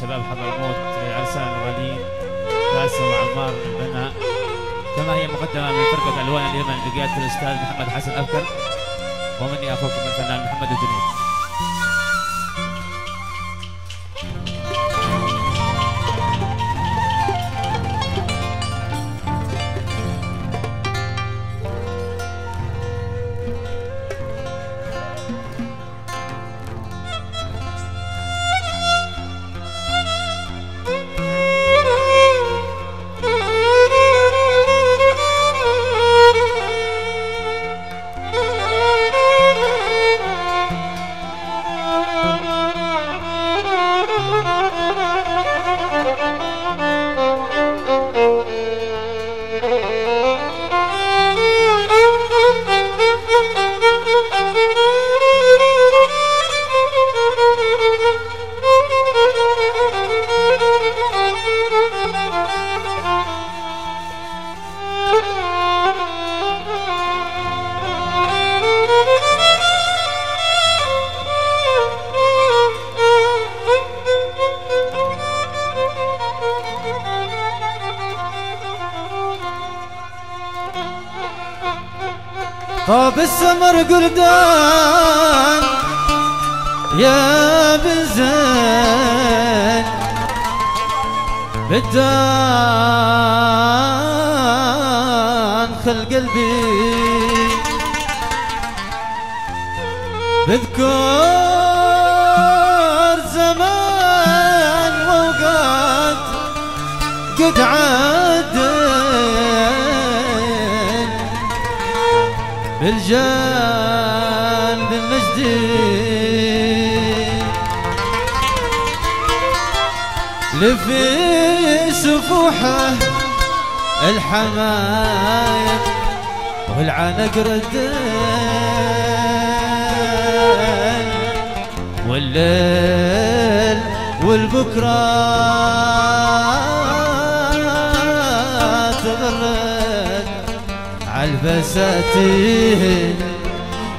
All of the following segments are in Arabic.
شباب حضرموت عرسان الغاليين باسم وعمار البنا كما هي مقدمة من فرقة ألوان اليمن بقيادة الأستاذ محمد حسن أبكر ومني أخوكم الفنان محمد الجنيد طاب السمر قلدان يا بزين بدان خل قلبي بذكر زمان واوقات قد عدل بالجان بالمجد. لفي سفوحه الحمايم والعنق ردين والليل والبكرة. عالبساتين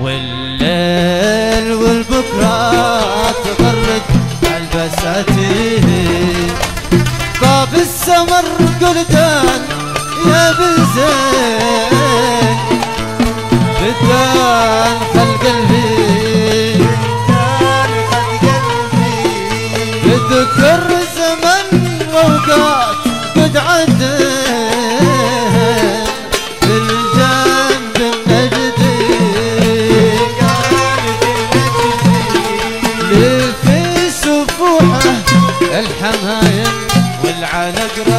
والليل والبكرة تغرد عالبساتين طاب السمر قلدان يا بزين بدان الحمايم والعنق ردين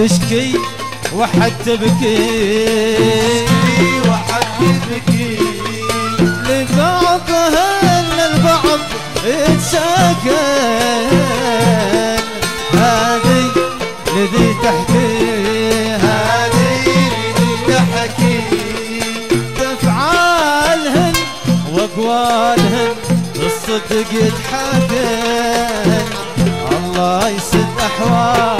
تشكي وحد تبكي وحد يبكي لبعضهن البعض يتساكن هذه لذي تحكي. لذي تحكي. بافعالهن وأقوالهن الصدق يتحكن الله يسد احوالهن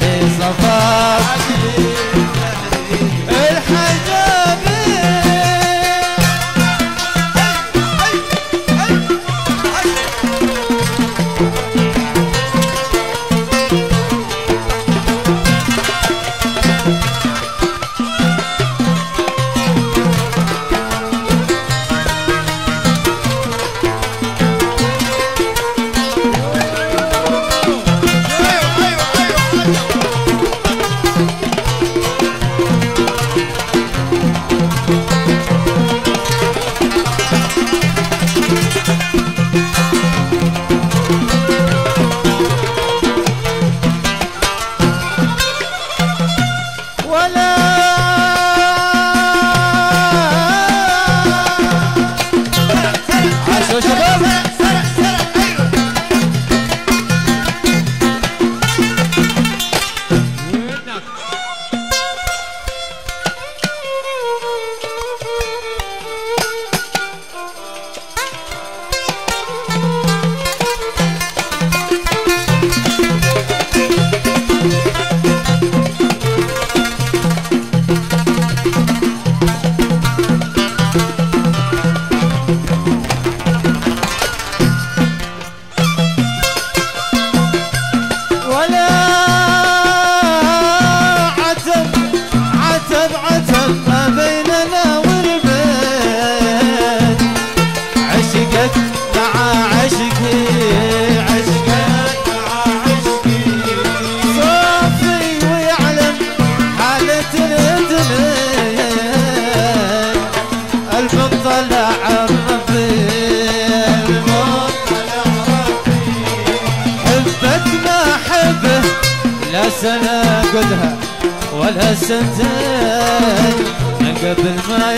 صفاك حسنتك قبل ما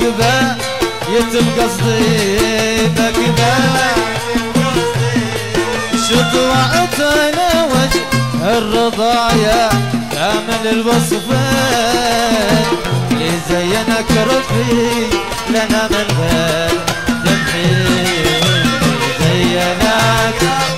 كذا يتم قصدي بكذا شطوعت أنا وجه الرضايا كامل الوصفين لزينك زينك ربي لنا من غير دمعي. زينك ربي